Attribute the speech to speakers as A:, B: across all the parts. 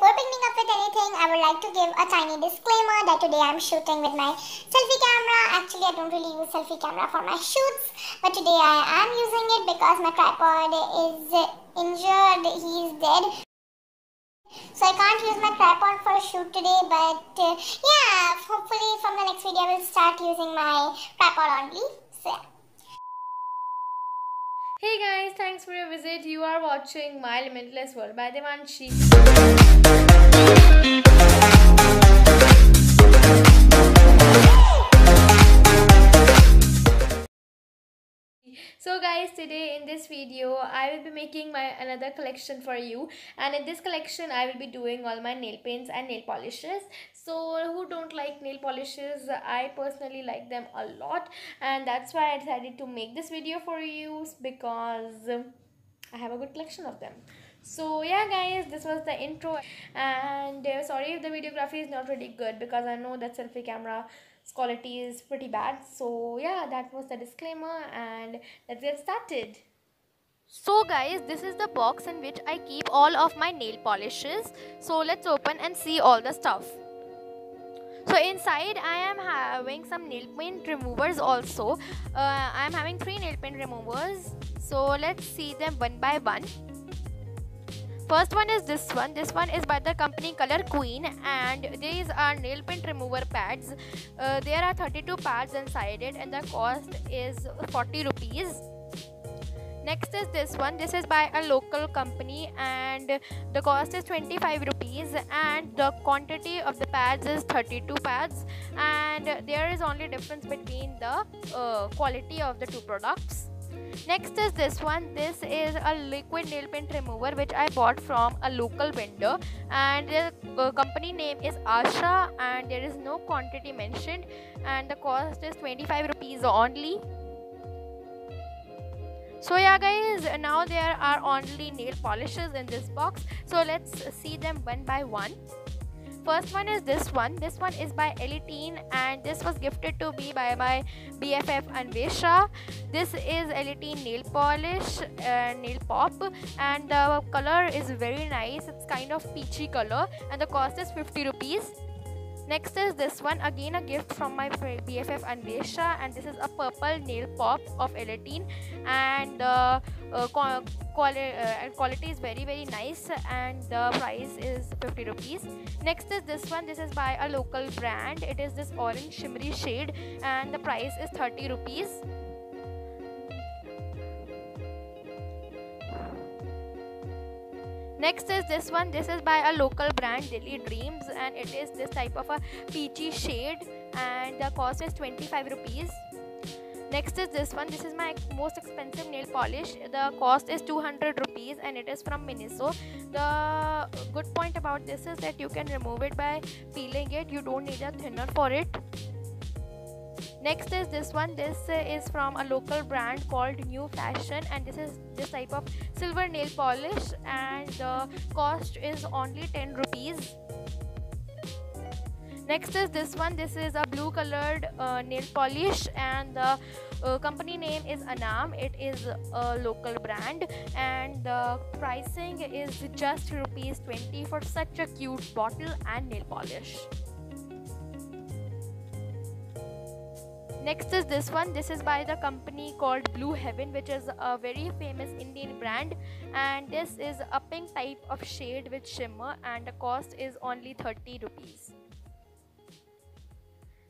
A: before beginning up with anything, I would like to give a tiny disclaimer that today I'm shooting with my selfie camera. Actually, I don't really use selfie camera for my shoots, but today I am using it because my tripod is injured. He's dead. So I can't use my tripod for a shoot today, but uh, yeah, hopefully from the next video I will start using my tripod only. So yeah.
B: Hey guys, thanks for your visit. You are watching My Limitless World by Devanshi. So guys today in this video i will be making my another collection for you. And in this collection i will be doing all my nail paints and nail polishes. So who don't like nail polishes? I personally like them a lot. And that's why i decided to make this video for you because i have a good collection of them. So yeah guys this was the intro. And uh, sorry if the videography is not really good because i know that selfie camera quality is pretty bad. So yeah that was the disclaimer and let's get started. So guys this is the box in which i keep all of my nail polishes. So let's open and see all the stuff. So inside i am having some nail paint removers also. Uh, i am having three nail paint removers. So let's see them one by one first one is this one. This one is by the company color queen and these are nail paint remover pads. Uh, there are 32 pads inside it and the cost is 40 rupees. Next is this one. This is by a local company and the cost is 25 rupees and the quantity of the pads is 32 pads and there is only difference between the uh, quality of the two products next is this one. This is a liquid nail paint remover which i bought from a local vendor. And the company name is asha and there is no quantity mentioned. And the cost is 25 rupees only. So yeah guys now there are only nail polishes in this box. So let's see them one by one first one is this one. This one is by Elle 18 and this was gifted to me by my BFF Anvesha. This is Elle 18 nail polish uh, nail pop and the color is very nice. It's kind of peachy color and the cost is 50 rupees Next is this one again a gift from my BFF Anvesha and this is a purple nail pop of Elle 18 and uh, uh, quality, uh, quality is very very nice and the price is 50 rupees. Next is this one this is by a local brand it is this orange shimmery shade and the price is 30 rupees. Next is this one. This is by a local brand Dilly Dreams and it is this type of a peachy shade and the cost is 25 rupees. Next is this one. This is my most expensive nail polish. The cost is 200 rupees and it is from miniso. The good point about this is that you can remove it by peeling it. You don't need a thinner for it next is this one. This is from a local brand called new fashion and this is this type of silver nail polish and the cost is only 10 rupees. Next is this one. This is a blue colored uh, nail polish and the uh, company name is anam. It is a local brand and the pricing is just rupees 20 for such a cute bottle and nail polish next is this one. This is by the company called blue heaven which is a very famous indian brand. And this is a pink type of shade with shimmer and the cost is only 30 rupees.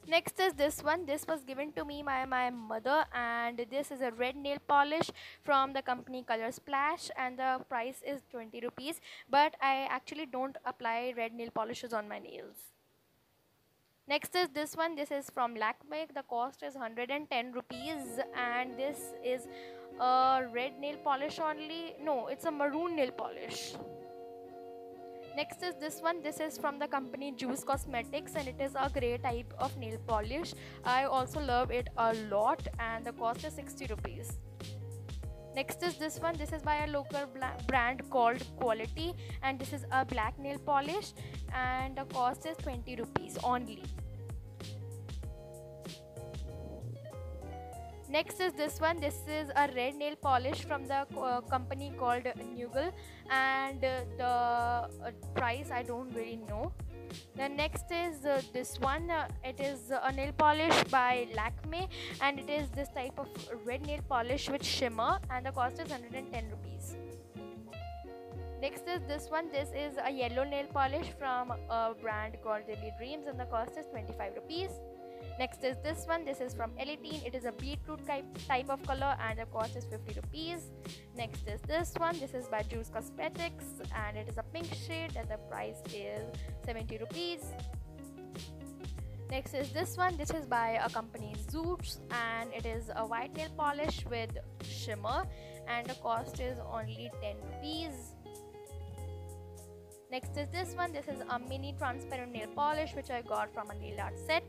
B: Next is this one. This was given to me by my mother and this is a red nail polish from the company color splash and the price is 20 rupees. But i actually don't apply red nail polishes on my nails next is this one. This is from Lakme the cost is 110 rupees and this is a red nail polish only. No it's a maroon nail polish. Next is this one. This is from the company juice cosmetics and it is a gray type of nail polish. I also love it a lot and the cost is 60 rupees next is this one. This is by a local brand called quality and this is a black nail polish and the cost is 20 rupees only. Next is this one. This is a red nail polish from the uh, company called Nugal and uh, the uh, price I don't really know the next is uh, this one uh, it is a nail polish by Lakme and it is this type of red nail polish with shimmer and the cost is 110 rupees. Next is this one. This is a yellow nail polish from a brand called Daily Dreams and the cost is 25 rupees next is this one. This is from Elle 18 it is a beetroot type, type of color and the cost is 50 rupees. Next is this one. This is by Juice Cosmetics and it is a pink shade and the price is 70 rupees. Next is this one. This is by a company Zoots and it is a white nail polish with shimmer and the cost is only 10 rupees. Next is this one. This is a mini transparent nail polish which I got from a nail art set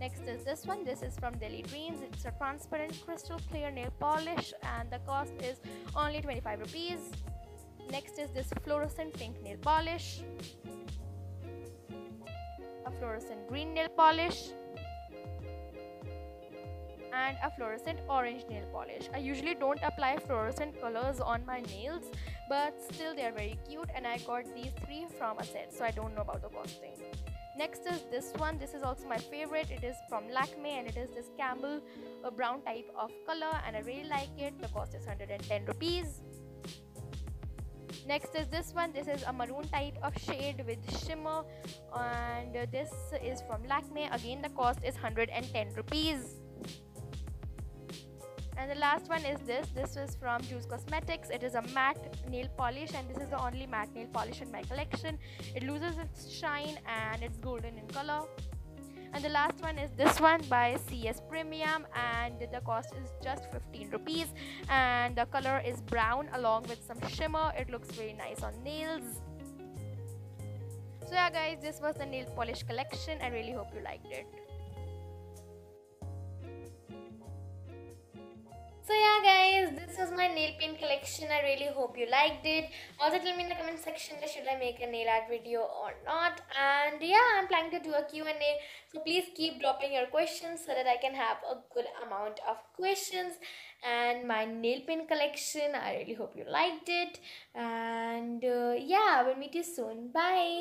B: Next is this one. This is from Delhi Dreams. It's a transparent crystal clear nail polish and the cost is only 25 rupees. Next is this fluorescent pink nail polish. A fluorescent green nail polish and a fluorescent orange nail polish. I usually don't apply fluorescent colors on my nails but still they are very cute and I got these three from a set so I don't know about the costing next is this one. This is also my favorite. It is from Lakme and it is this camel a brown type of color and I really like it. The cost is 110 rupees. Next is this one. This is a maroon type of shade with shimmer and this is from Lakme again the cost is 110 rupees and the last one is this. This is from juice cosmetics. It is a matte nail polish and this is the only matte nail polish in my collection. It loses its shine and it's golden in color. And the last one is this one by cs premium and the cost is just 15 rupees. And the color is brown along with some shimmer. It looks very nice on nails. So yeah guys this was the nail polish collection. I really hope you liked it So yeah guys, this was my nail paint collection. I really hope you liked it. Also tell me in the comment section that should I make a nail art video or not. And yeah, I'm planning to do a Q&A. So please keep dropping your questions so that I can have a good amount of questions. And my nail paint collection, I really hope you liked it. And uh, yeah, I will meet you soon. Bye.